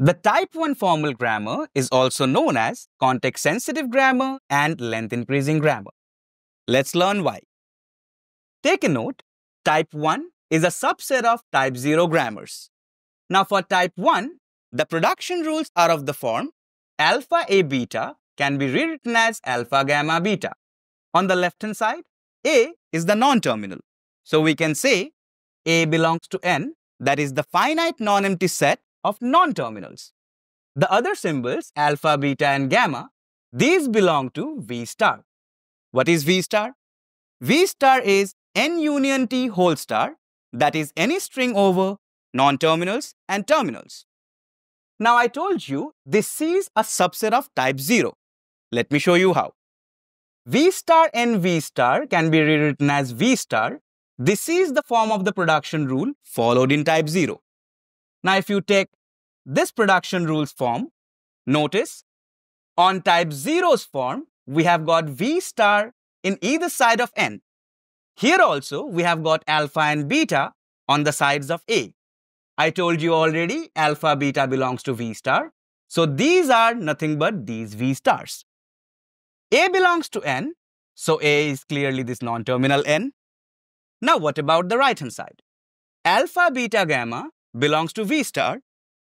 The type 1 formal grammar is also known as context-sensitive grammar and length-increasing grammar. Let's learn why. Take a note, type 1 is a subset of type 0 grammars. Now for type 1, the production rules are of the form alpha A beta can be rewritten as alpha gamma beta. On the left hand side, A is the non-terminal. So we can say A belongs to N, that is the finite non-empty set of non-terminals. The other symbols, alpha, beta and gamma, these belong to V star. What is V star? V star is N union T whole star, that is any string over non-terminals and terminals. Now I told you this is a subset of type 0. Let me show you how. V star n V star can be rewritten as V star. This is the form of the production rule followed in type 0. Now if you take this production rules form, notice on type 0's form, we have got V star in either side of n. Here also, we have got alpha and beta on the sides of A. I told you already alpha beta belongs to V star. So these are nothing but these V stars. A belongs to N, so A is clearly this non-terminal N. Now what about the right hand side? Alpha beta gamma belongs to V star,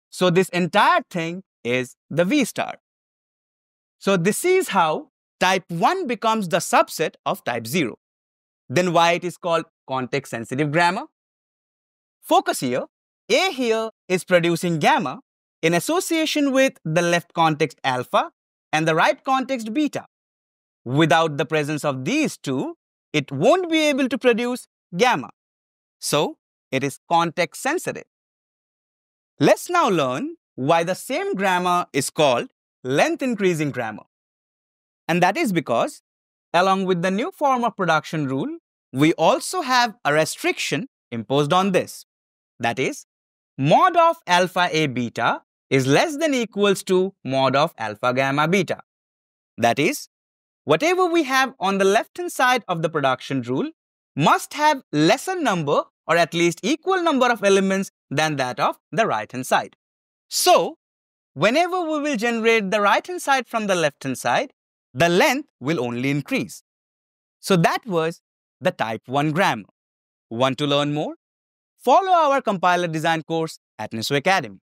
so this entire thing is the V star. So this is how type 1 becomes the subset of type 0. Then why it is called context sensitive grammar? Focus here a here is producing gamma in association with the left context alpha and the right context beta. Without the presence of these two, it won't be able to produce gamma. So, it is context sensitive. Let's now learn why the same grammar is called length increasing grammar. And that is because, along with the new form of production rule, we also have a restriction imposed on this. That is, mod of alpha A beta is less than equals to mod of alpha gamma beta. That is, whatever we have on the left hand side of the production rule must have lesser number or at least equal number of elements than that of the right hand side. So, whenever we will generate the right hand side from the left hand side, the length will only increase. So that was the type 1 grammar. Want to learn more? Follow our compiler design course at Neso Academy.